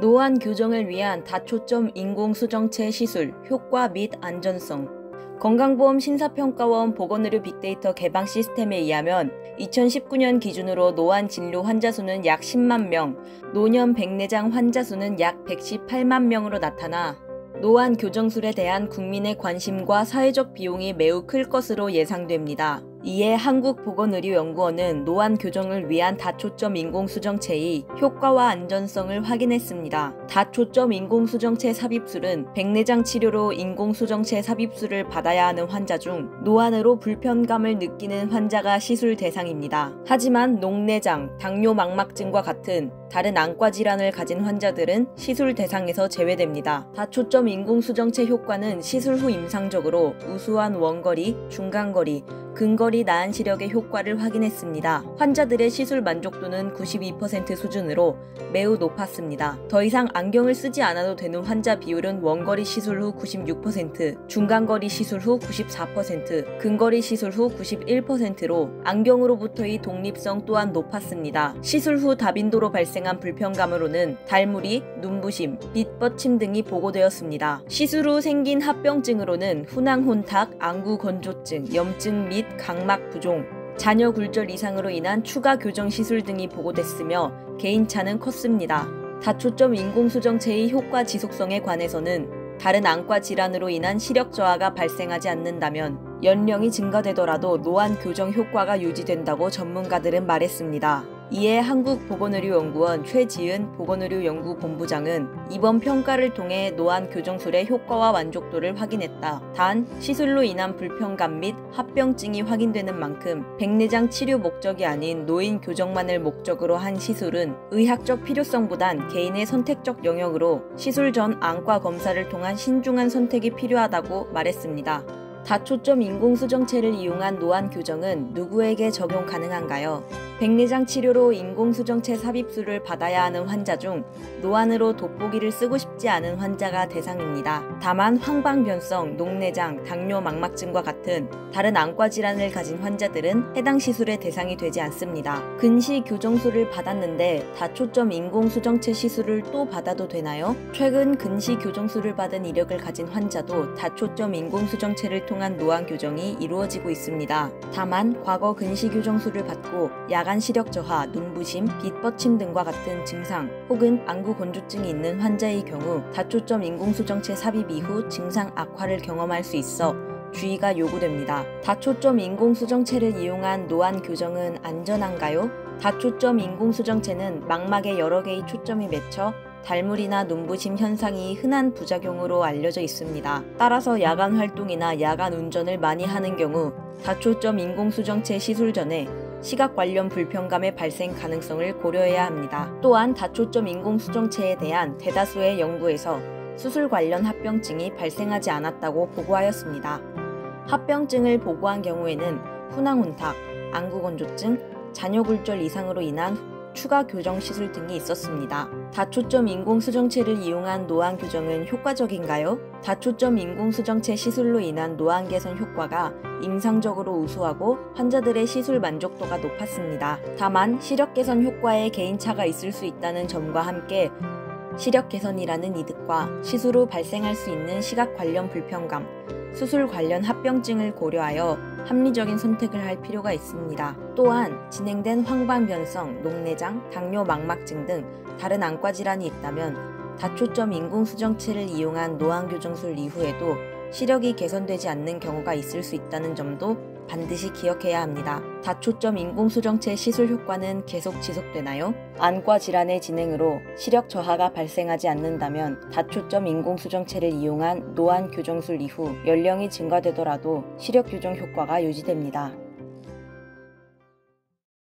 노안 교정을 위한 다초점 인공수정체 시술 효과 및 안전성 건강보험 심사평가원 보건의료 빅데이터 개방 시스템에 의하면 2019년 기준으로 노안 진료 환자 수는 약 10만 명, 노년 백내장 환자 수는 약 118만 명으로 나타나 노안 교정술에 대한 국민의 관심과 사회적 비용이 매우 클 것으로 예상됩니다. 이에 한국보건의료연구원은 노안 교정을 위한 다초점 인공수정체의 효과와 안전성을 확인했습니다. 다초점 인공수정체 삽입술은 백내장 치료로 인공수정체 삽입술을 받아야 하는 환자 중 노안으로 불편감을 느끼는 환자가 시술 대상입니다. 하지만 녹내장, 당뇨 망막증과 같은 다른 안과 질환을 가진 환자들은 시술 대상에서 제외됩니다. 다초점 인공수정체 효과는 시술 후 임상적으로 우수한 원거리, 중간거리, 근거리 나은 시력의 효과를 확인했습니다. 환자들의 시술 만족도는 92% 수준으로 매우 높았습니다. 더 이상 안경을 쓰지 않아도 되는 환자 비율은 원거리 시술 후 96%, 중간거리 시술 후 94%, 근거리 시술 후 91%로 안경으로부터의 독립성 또한 높았습니다. 시술 후 다빈도로 발생한 불편감으로는 달무리, 눈부심, 빛뻗침 등이 보고되었습니다. 시술 후 생긴 합병증으로는 훈항혼탁, 안구건조증, 염증 및 각막 부종, 자녀 굴절 이상으로 인한 추가 교정 시술 등이 보고됐으며 개인차는 컸습니다. 다초점 인공수정체의 효과 지속성에 관해서는 다른 안과 질환으로 인한 시력 저하가 발생하지 않는다면 연령이 증가되더라도 노안 교정 효과가 유지된다고 전문가들은 말했습니다. 이에 한국보건의료연구원 최지은 보건의료연구본부장은 이번 평가를 통해 노안 교정술의 효과와 만족도를 확인했다. 단 시술로 인한 불편감 및 합병증이 확인되는 만큼 백내장 치료 목적이 아닌 노인 교정만을 목적으로 한 시술은 의학적 필요성보단 개인의 선택적 영역으로 시술 전 안과 검사를 통한 신중한 선택이 필요하다고 말했습니다. 다초점 인공수정체를 이용한 노안 교정은 누구에게 적용 가능한가요? 백내장 치료로 인공수정체 삽입술을 받아야 하는 환자 중 노안으로 돋보기를 쓰고 싶지 않은 환자가 대상입니다. 다만 황방변성, 녹내장, 당뇨 망막증과 같은 다른 안과 질환을 가진 환자들은 해당 시술의 대상이 되지 않습니다. 근시 교정술을 받았는데 다초점 인공수정체 시술을 또 받아도 되나요? 최근 근시 교정술을 받은 이력을 가진 환자도 다초점 인공수정체를 통한 노안 교정이 이루어지고 있습니다. 다만 과거 근시 교정술을 받고 야간 시력 저하, 눈부심, 빛뻗침 등과 같은 증상 혹은 안구 건조증이 있는 환자의 경우 다초점 인공수정체 삽입 이후 증상 악화를 경험할 수 있어 주의가 요구됩니다. 다초점 인공수정체를 이용한 노안 교정은 안전한가요? 다초점 인공수정체는 망막에 여러 개의 초점이 맺혀 달물이나 눈부심 현상이 흔한 부작용으로 알려져 있습니다. 따라서 야간 활동이나 야간 운전을 많이 하는 경우 다초점 인공수정체 시술 전에 시각 관련 불편감의 발생 가능성을 고려해야 합니다. 또한 다초점 인공수정체에 대한 대다수의 연구에서 수술 관련 합병증이 발생하지 않았다고 보고하였습니다. 합병증을 보고한 경우에는 훈항훈탁, 안구건조증, 자녀굴절 이상으로 인한 추가 교정 시술 등이 있었습니다. 다초점 인공수정체를 이용한 노안 교정은 효과적인가요? 다초점 인공수정체 시술로 인한 노안 개선 효과가 임상적으로 우수하고 환자들의 시술 만족도가 높았습니다. 다만 시력 개선 효과에 개인차가 있을 수 있다는 점과 함께 시력 개선이라는 이득과 시술 후 발생할 수 있는 시각 관련 불편감, 수술 관련 합병증을 고려하여 합리적인 선택을 할 필요가 있습니다. 또한 진행된 황반변성, 녹내장, 당뇨 망막증 등 다른 안과 질환이 있다면 다초점 인공수정체를 이용한 노안교정술 이후에도 시력이 개선되지 않는 경우가 있을 수 있다는 점도 반드시 기억해야 합니다. 다초점 인공수정체 시술 효과는 계속 지속되나요? 안과 질환의 진행으로 시력 저하가 발생하지 않는다면 다초점 인공수정체를 이용한 노안 교정술 이후 연령이 증가되더라도 시력 교정 효과가 유지됩니다.